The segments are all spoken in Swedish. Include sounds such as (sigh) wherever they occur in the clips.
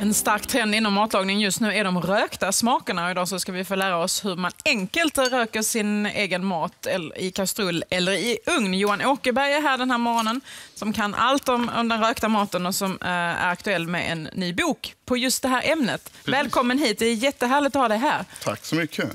En stark trend inom matlagning just nu är de rökta smakerna. Idag så ska vi få lära oss hur man enkelt röker sin egen mat i kastrull eller i ugn. Johan Åkerberg är här den här morgonen som kan allt om, om den rökta maten och som äh, är aktuell med en ny bok på just det här ämnet. Precis. Välkommen hit, det är jättehärligt att ha dig här. Tack så mycket.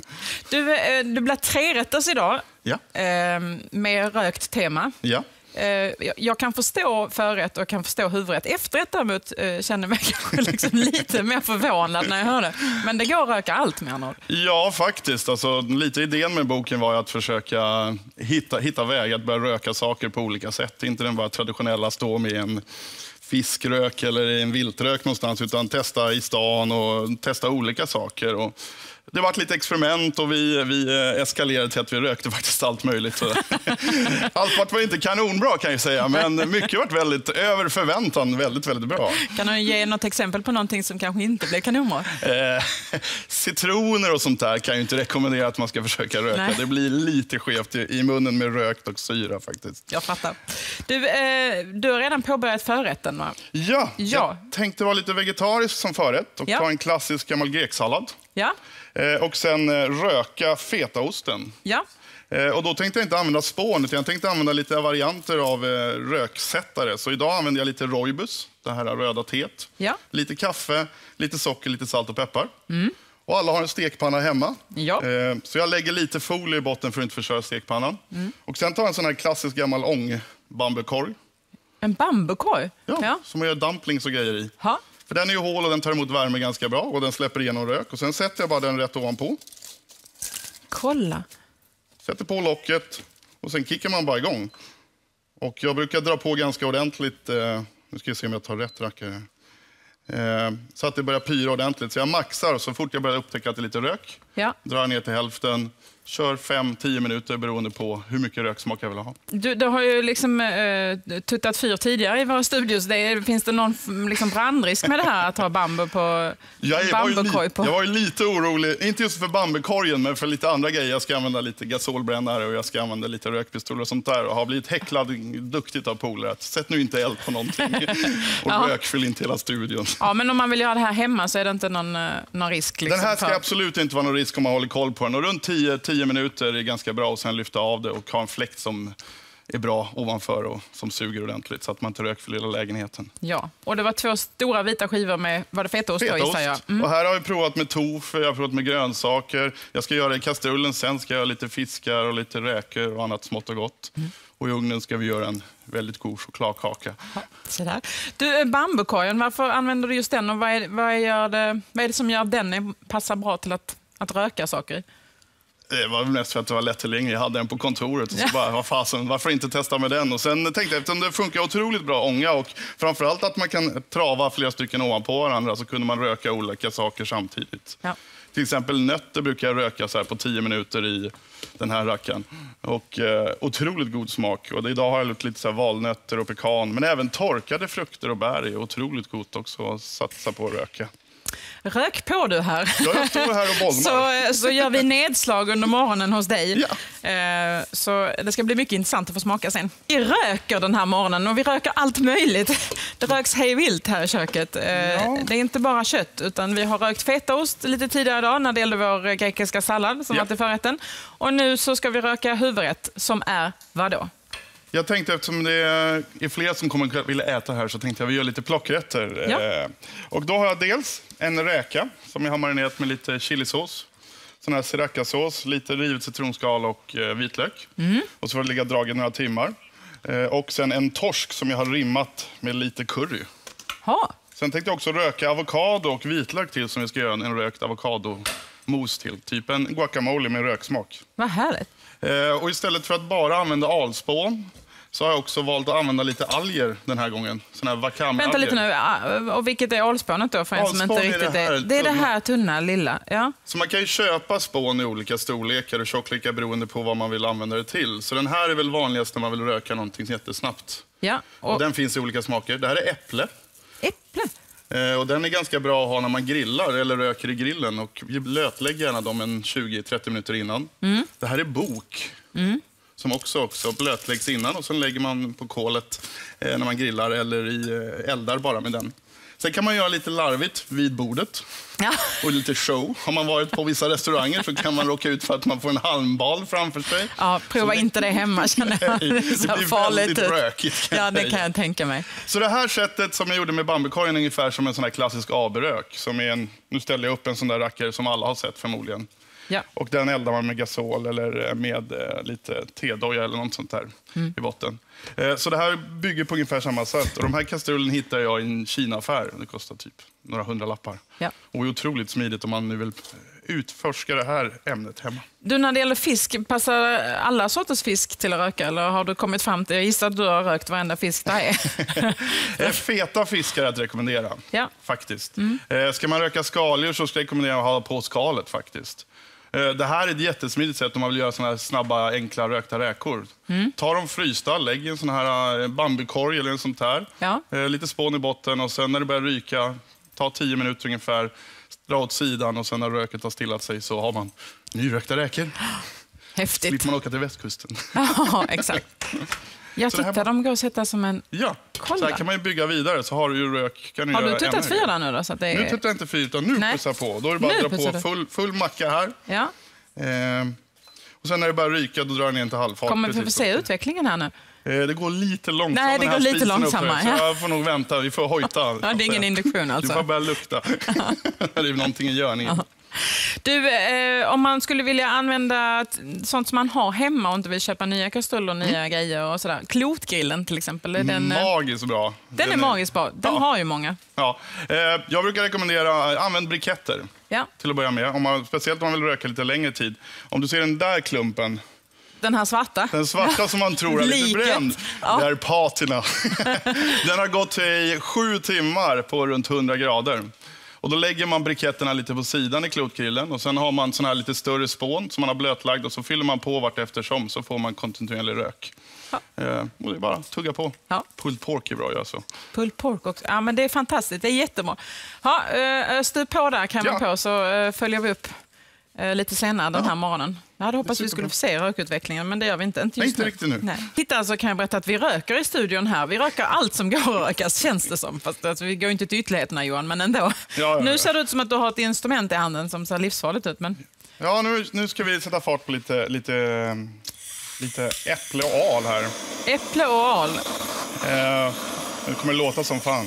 Du, äh, du blir trerätters idag ja. äh, med rökt tema. Ja. Eh, jag kan förstå förrätt och kan förstå huvudrätt. Efterrätt däremot eh, känner känner mig kanske (laughs) liksom lite mer förvånad när jag hör det. Men det går att röka allt med andra Ja, faktiskt. Alltså, lite idén med boken var att försöka hitta, hitta vägar att börja röka saker på olika sätt. Inte den bara traditionella stå med en fiskrök eller en viltrök någonstans, utan testa i stan och testa olika saker. Och det var ett litet experiment och vi, vi eh, eskalerade till att vi rökte faktiskt allt möjligt. (laughs) allt var inte kanonbra kan jag säga, men mycket var väldigt över förväntan väldigt, väldigt bra. Kan du ge något exempel på någonting som kanske inte blev kanonbra? Eh, (laughs) citroner och sånt där kan jag inte rekommendera att man ska försöka röka. Nej. Det blir lite skevt i, munnen med rökt och syra faktiskt. Jag fattar. Du, eh, du har redan påbörjat förrätten va? Ja, ja, jag tänkte vara lite vegetarisk som förrätt och ja. ta en klassisk gammal greksallad. Ja. Eh, och sen eh, röka fetaosten. Ja. Eh, och då tänkte jag inte använda spån, utan jag tänkte använda lite varianter av röksättare. Så idag använder jag lite roibus, det här röda teet. Ja. Lite kaffe, lite socker, lite salt och peppar. Mm. Och alla har en stekpanna hemma. Ja. Så jag lägger lite folie i botten för att inte förstöra stekpannan. Mm. Och sen tar jag en sån här klassisk gammal ångbambukorg. En bambukorg? Ja, ja, som man gör dumplings och grejer i. Ha. För den är ju hål och den tar emot värme ganska bra och den släpper igenom rök. Och sen sätter jag bara den rätt ovanpå. Kolla. Sätter på locket och sen kickar man bara igång. Och jag brukar dra på ganska ordentligt. Eh, nu ska jag se om jag tar rätt rackare. Eh, så att det börjar pyra ordentligt. Så jag maxar så fort jag börjar upptäcka att det är lite rök, ja. drar ner till hälften kör 5-10 minuter beroende på hur mycket röksmak jag vill ha. Du, du har ju liksom uh, tuttat fyr tidigare i våra studios. Det, finns det någon liksom, brandrisk med det här att ha bambu på jag bambukorg? På? Jag var ju lite orolig, inte just för bambukorgen, men för lite andra grejer. Jag ska använda lite gasolbrännare och jag ska använda lite rökpistoler och sånt där. Och har blivit häcklad duktigt av polare. Sätt nu inte eld på någonting (laughs) och ja. rökfyll inte hela studion. Ja, men om man vill göra det här hemma så är det inte någon, eh, någon risk? Liksom, den här ska för... absolut inte vara någon risk om man håller koll på den. Och runt 10 10 minuter är ganska bra och sen lyfta av det och ha en fläkt som är bra ovanför och som suger ordentligt så att man inte rökfyller hela lägenheten. Ja, och det var två stora vita skivor med var det fetaost, fetaost. jag. Mm. Och här har vi provat med tofu, jag har provat med grönsaker. Jag ska göra det i kastrullen sen, ska jag göra lite fiskar och lite räkor och annat smått och gott. Mm. Och i ugnen ska vi göra en väldigt god chokladkaka. Ja, Du, eh, bambukorgen, varför använder du just den och vad är, vad, är det, vad är det som gör att den passar bra till att, att röka saker i? Det var mest för att det var lättillgänglig. Jag hade den på kontoret. Och så bara, vad fasen, varför inte testa med den? Och sen tänkte jag, eftersom det funkar otroligt bra ånga och framförallt att man kan trava flera stycken ovanpå varandra så kunde man röka olika saker samtidigt. Ja. Till exempel nötter brukar jag röka så här på tio minuter i den här rackaren. Och eh, otroligt god smak. Och idag har jag lite så valnötter och pekan, men även torkade frukter och bär är otroligt gott också att satsa på att röka. Rök på du här. Ja, jag står här och bolmar. (laughs) så, så gör vi nedslag under morgonen hos dig. Ja. Eh, så det ska bli mycket intressant att få smaka sen. Vi röker den här morgonen och vi röker allt möjligt. (laughs) Det röks hej vilt här i köket. Eh, ja. Det är inte bara kött, utan vi har rökt fetaost lite tidigare idag när det gällde vår grekiska sallad som ja. var till förrätten. Och nu så ska vi röka huvudrätt som är vad då? Jag tänkte eftersom det är flera som kommer att vilja äta här så tänkte jag vi gör lite plockrätter. Ja. Eh, och då har jag dels en räka som jag har marinerat med lite chilisås. Sån här srirachasås, lite rivet citronskal och eh, vitlök. Mm. Och så får det ligga draget några timmar. Eh, och sen en torsk som jag har rimmat med lite curry. Ha. Sen tänkte jag också röka avokado och vitlök till som vi ska göra en rökt avokadomos till. Typ en guacamole med röksmak. Vad härligt. och istället för att bara använda alspån så har jag också valt att använda lite alger den här gången. Såna här Vänta lite nu, ah, och vilket är alspånet då? För en som inte riktigt är, det, det är det här tunna, lilla. Ja. Så man kan ju köpa spån i olika storlekar och tjocklekar beroende på vad man vill använda det till. Så den här är väl vanligast när man vill röka någonting jättesnabbt. Ja, och... och den finns i olika smaker. Det här är äpple. Äpple? Eh, och den är ganska bra att ha när man grillar eller röker i grillen. Och lötlägg gärna dem en 20-30 minuter innan. Mm. Det här är bok. Mm som också, också blötläggs innan och sen lägger man på kolet eh, när man grillar eller i eh, eldar bara med den. Sen kan man göra lite larvigt vid bordet Ja. och lite show. Har man varit på vissa restauranger så kan man råka ut för att man får en halmbal framför sig. Ja, prova inte det hemma känner jag. (laughs) Nej, Det det blir farligt väldigt ut. rökigt, Ja, det kan jag tänka mig. Så det här sättet som jag gjorde med bambukorgen är ungefär som en sån klassisk AB-rök. Som är en, nu ställer jag upp en sån där rackare som alla har sett förmodligen. Ja. Och den eldar man med gasol eller med eh, lite tedoja eller något sånt där Mm. i botten. Eh, så det här bygger på ungefär samma sätt. Och de här kastrullen hittar jag i en Kina-affär. Det kostar typ några hundra lappar. Ja. Och är otroligt smidigt om man nu vill utforska det här ämnet hemma. Du, när det gäller fisk, passar alla sorters fisk till att röka? Eller har du kommit fram till, jag gissar att du har rökt varenda fisk det är. (laughs) Eh, Feta fiskar är att rekommendera. Ja. Faktiskt. Eh, Ska man röka skaldjur så ska jag rekommendera att ha på skalet. faktiskt. Eh, Det här är ett jättesmidigt sätt om man vill göra såna här snabba, enkla rökta räkor. Ta dem frysta, lägg i en sån här bambukorg eller en sånt här. Ja. Lite spån i botten och sen när det börjar ryka, ta tio minuter ungefär, dra åt sidan och sen när röket har stillat sig så har man nyrökta räkor. (laughs) Häftigt. Slipper man åka till västkusten. (laughs) Ja, exakt. Jag Så tittar, de går att sätta som en... Ja, Kolla. så här kan man ju bygga vidare så har du ju rök. Kan du Har du tuttat fyra nu då? Så att det Nu är... tuttar jag inte fyra, utan nu Nej. pussar på. Då är det bara Nu att dra på full, full macka här. Ja. Ehm, och sen när det börjar ryka, då drar jag ner till halvfart. Kommer vi få se utvecklingen här nu? Eh, det går lite långsammare. Nej, det den går lite långsammare, här, Så ja. jag får nog vänta, vi får hojta. Ja, det är ingen induktion Du alltså. får börja lukta. (laughs) (laughs) det är någonting i görningen. Du, eh, om man skulle vilja använda sånt som man har hemma och inte vill köpa nya kastruller och nya grejer och sådär. Klotgrillen till exempel, är den, eh, Magiskt bra. den är magiskt bra. Den Ja. har ju många. Ja. Eh, jag brukar rekommendera, eh, använd briketter. Ja. Till att börja med, om man, speciellt om man vill röka lite längre tid. Om du ser den där klumpen, Den här svarta. Den svarta som man tror är lite bränd, Ja. det är patina. (laughs) Den har gått i sju timmar på runt 100 grader. Och då lägger man briketterna lite på sidan i klotgrillen och sen har man sån här lite större spån som man har blötlagd och så fyller man på vart eftersom så får man kontinuerlig rök. Ja. Eh, och det är bara att tugga på. Ja. Pulled pork är bra att göra så. Pulled pork också. Ja, men det är fantastiskt. Det är jättebra. Ja, eh, stup på där kan man Ja. på så eh, följer vi upp eh, lite senare den Ja. här morgonen. Jag hade hoppats vi skulle få se rökutvecklingen, men det gör vi inte. Inte, Nej, inte riktigt nu. Nej. Titta, så kan jag berätta att vi röker i studion här. Vi röker allt som (laughs) går att rökas, känns det som. Fast alltså, vi går inte till ytterligheterna, Johan, men ändå. ja, Nu ja. ser det ut som att du har ett instrument i handen som ser livsfarligt ut. Men... Ja, nu, nu ska vi sätta fart på lite, lite, eh, lite äpple och al här. Äpple och al, Eh, det kommer låta som fan.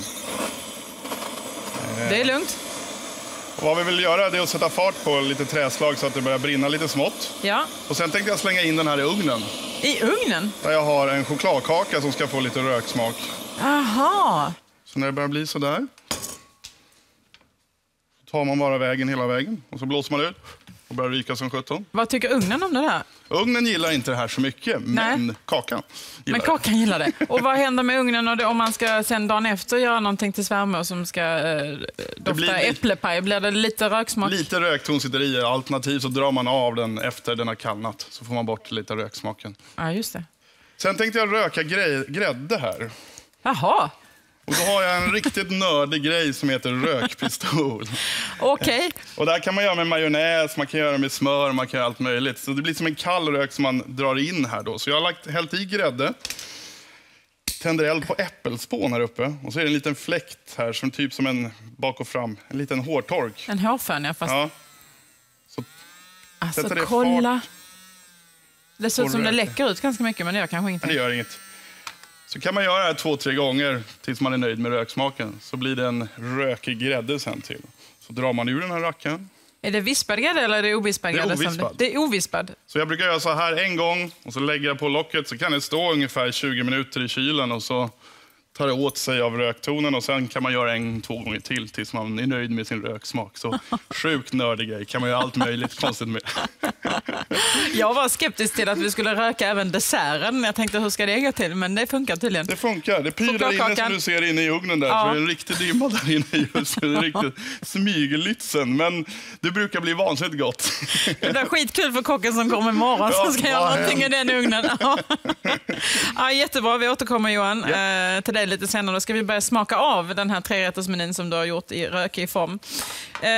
det är lugnt. Och vad vi vill göra är att sätta fart på lite träslag så att det börjar brinna lite smått. Ja. Och sen tänkte jag slänga in den här i ugnen. I ugnen? Där jag har en chokladkaka som ska få lite röksmak. Aha. Så när det börjar bli så där. Så tar man bara vägen hela vägen och så blåser man ut och börjar ryka som sjutton. Vad tycker ugnen om det där? Ugnen gillar inte det här så mycket, men kakan gillar Men kakan gillar det. Och vad händer med ugnen om man ska sen dagen efter göra någonting till svärmor som ska eh, dofta blir li- äpplepaj? Blir det lite röksmak? Lite rökton sitter i. Alternativt så drar man av den efter den har kallnat. Så får man bort lite röksmaken. Ja, just det. Sen tänkte jag röka grädde här. Jaha, Och då har jag en riktigt nördig grej som heter rökpistol. okej. Och där kan man göra med majonnäs, man kan göra med smör, man kan göra allt möjligt. Så det blir som en kall rök som man drar in här då. Så jag har lagt, hällt i grädde, tänder eld på äppelspån här uppe. Och så är det en liten fläkt här, som typ som en bak och fram. En liten hårtork. En hårfön, ja. Fast, Ja. alltså, sätter det kolla. Det ser ut som det läcker ut ganska mycket, men det gör kanske Men ingenting. det gör inget. Så kan man göra det här två, tre gånger tills man är nöjd med röksmaken. Så blir det en rökig grädde sen till. Så drar man ur den här rackaren. Är det vispad grädde eller är det ovispad Det är grädde? ovispad. Det är ovispad. Så jag brukar göra så här en gång och så lägger jag på locket så kan det stå ungefär 20 minuter i kylen och så tar det åt sig av röktonen och sen kan man göra en, två gånger till tills man är nöjd med sin röksmak. Så (laughs) sjukt nördig grej, kan man göra allt möjligt konstigt med. (laughs) Jag var skeptisk till att vi skulle röka även desserten. Jag tänkte hur ska det gå till? Men det funkar tydligen. Det funkar, det pyr där inne som du ser inne i ugnen där. Ja. Så det är en riktig dimma där inne just nu. Det är riktigt smygelytsen. Men det brukar bli vansinnigt gott. Det blir skitkul för kocken som kommer imorgon Ja, som ska göra någonting i den ugnen. (laughs) Ja. Ja, jättebra, vi återkommer Johan eh, till dig lite senare. Då ska vi börja smaka av den här trerättersmenyn som du har gjort i rökig form. Eh,